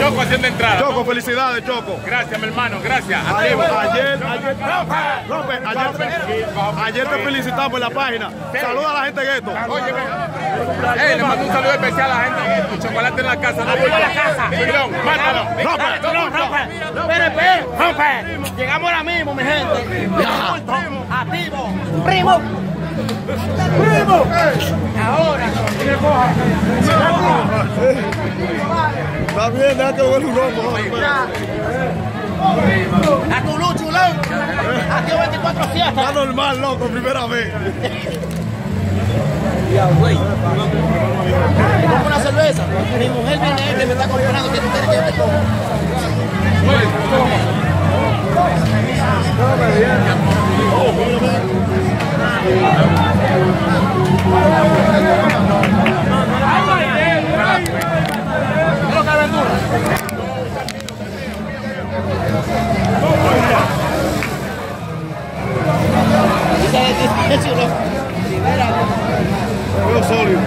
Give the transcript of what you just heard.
Choco haciendo entrada. Choco, felicidades, Choco. Gracias, mi hermano, gracias. Ayer, ayer, ayer, te felicitamos en la página. Saluda a la gente Gueto. Oye, le mando un saludo especial a la gente Gueto. Chocolate en la casa, no vuelvo a la casa. Pilón, mátalo. Rompe, rompe, rompe. Llegamos ahora mismo, mi gente. Activo. Primo. Primo. Ahora. Está bien, deja que un rompo. A tu luz, chulón. Activo 24 Está siete. normal, loco, primera vez. Compra una cerveza. Mi mujer viene que me está comprando que tú quieres que yo te compre. Primera. sólido.